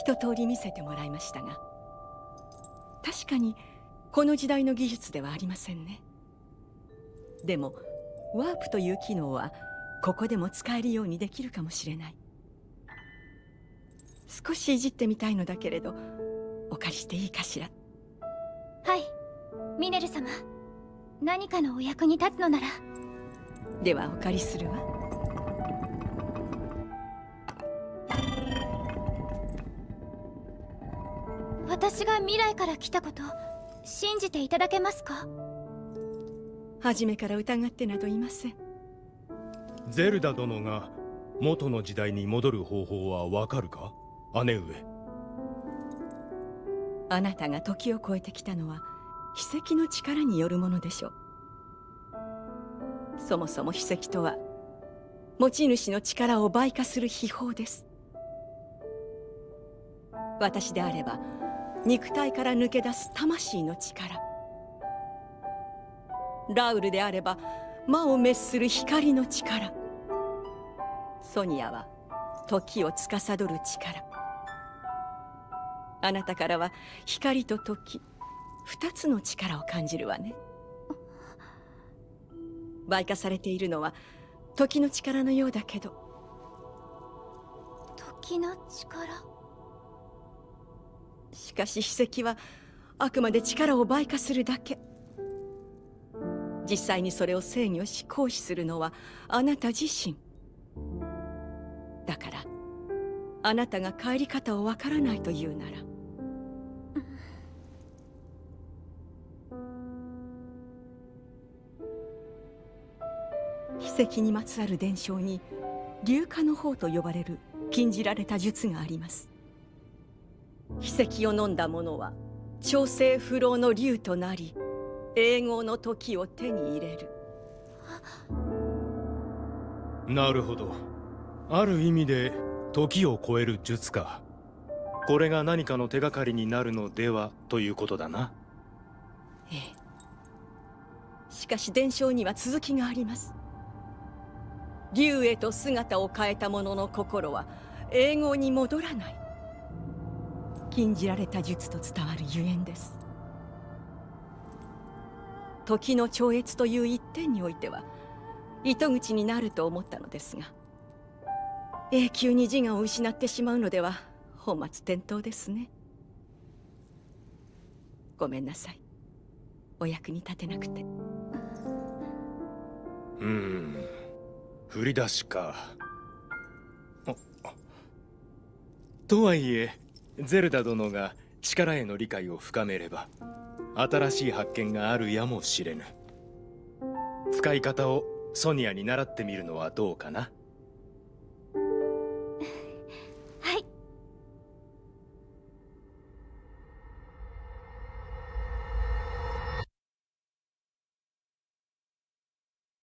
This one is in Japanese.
一通り見せてもらいましたが確かにこの時代の技術ではありませんね。でもワープという機能はここでも使えるようにできるかもしれない。少しいじってみたいのだけれどお借りしていいかしら？はい。ミネル様。何かのお役に立つのなら。ではお借りするわ私が未来から来たこと信じていただけますか？初めから疑ってなどいません。ゼルダ殿が元の時代に戻る方法はわかるか？姉上。あなたが時を超えてきたのは秘跡の力によるものでしょう。そもそも秘跡とは持ち主の力を倍化する秘宝です。私であれば肉体から抜け出す魂の力。ラウルであれば魔を滅する光の力。ソニアは時を司る力。あなたからは光と時二つの力を感じるわね。倍化されているのは時の力のようだけど。時の力？しかし秘跡はあくまで力を倍化するだけ。実際にそれを制御し行使するのはあなた自身。だからあなたが帰り方をわからないというなら。秘跡にまつわる伝承に硫化の方と呼ばれる禁じられた術があります。秘跡を飲んだ者は調整不老の竜となり永劫の時を手に入れる。なるほど。ある意味で時を超える術か。これが何かの手がかりになるのではということだな。ええ。しかし伝承には続きがあります。竜へと姿を変えた者の心は永劫に戻らない禁じられた術と伝わるゆえんです。時の超越という一点においては糸口になると思ったのですが永久に自我を失ってしまうのでは本末転倒ですね。ごめんなさい。お役に立てなくて。うん。振り出しか。とはいえゼルダ殿が力への理解を深めれば新しい発見があるやもしれぬ。使い方をソニアに習ってみるのはどうかな？